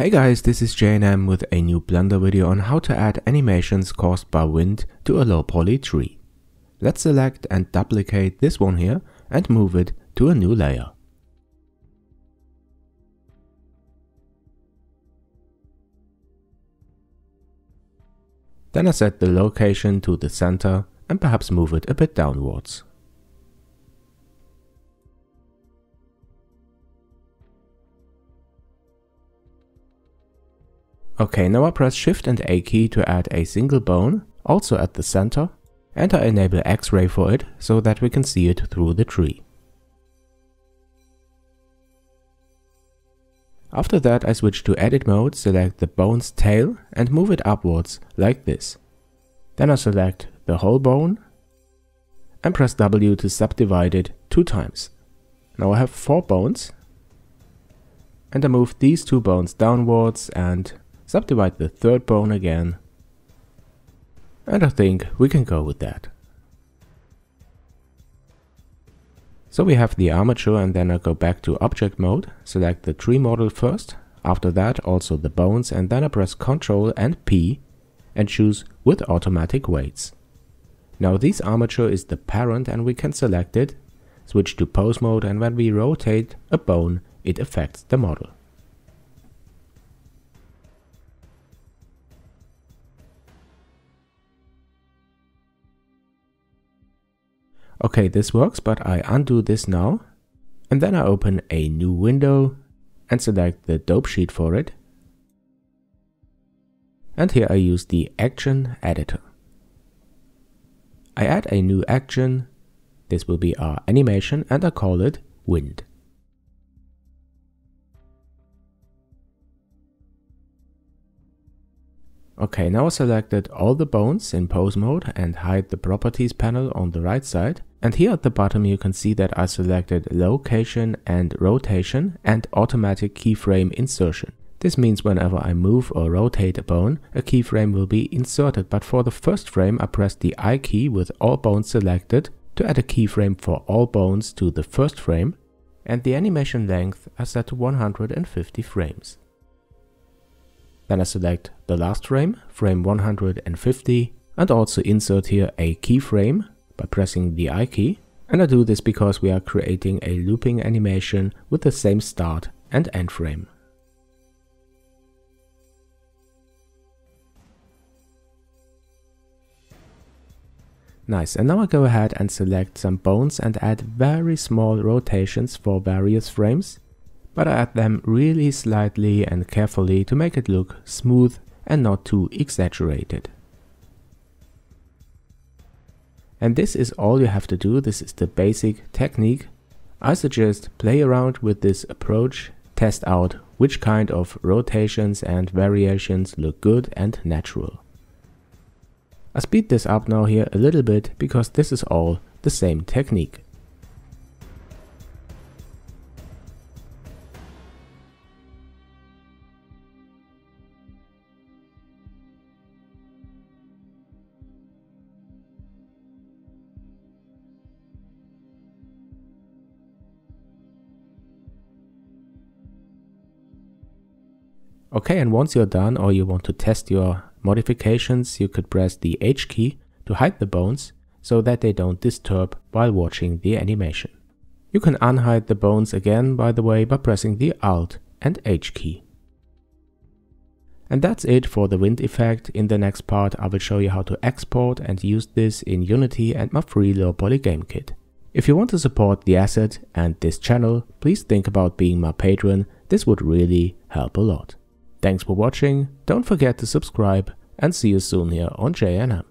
Hey guys, this is Jayanam with a new Blender video on how to add animations caused by wind to a low poly tree. Let's select and duplicate this one here and move it to a new layer. Then I set the location to the center and perhaps move it a bit downwards. Okay, now I press Shift and A key to add a single bone, also at the center, and I enable X-ray for it, so that we can see it through the tree. After that I switch to edit mode, select the bone's tail and move it upwards, like this. Then I select the whole bone and press W to subdivide it two times. Now I have four bones and I move these two bones downwards and subdivide the third bone again. And I think we can go with that. So we have the armature and then I go back to object mode, select the tree model first, after that also the bones and then I press Ctrl and P and choose with automatic weights. Now this armature is the parent and we can select it, switch to pose mode and when we rotate a bone it affects the model. Okay, this works, but I undo this now. And then I open a new window and select the dope sheet for it. And here I use the action editor. I add a new action. This will be our animation and I call it wind. Okay, now I selected all the bones in pose mode and hide the properties panel on the right side. And here at the bottom you can see that I selected location and rotation and automatic keyframe insertion. This means whenever I move or rotate a bone, a keyframe will be inserted, but for the first frame I press the I key with all bones selected to add a keyframe for all bones to the first frame, and the animation length I set to 150 frames. Then I select the last frame, frame 150, and also insert here a keyframe by pressing the I key. And I do this because we are creating a looping animation with the same start and end frame. Nice, and now I go ahead and select some bones and add very small rotations for various frames but I add them really slightly and carefully to make it look smooth and not too exaggerated. And this is all you have to do, this is the basic technique. I suggest play around with this approach, test out which kind of rotations and variations look good and natural. I speed this up now here a little bit because this is all the same technique. Okay, and once you're done or you want to test your modifications, you could press the H key to hide the bones so that they don't disturb while watching the animation. You can unhide the bones again, by the way, by pressing the Alt and H key. And that's it for the wind effect. In the next part I will show you how to export and use this in Unity and my free low poly game kit. If you want to support the asset and this channel, please think about being my patron, this would really help a lot. Thanks for watching, don't forget to subscribe and see you soon here on Jayanam.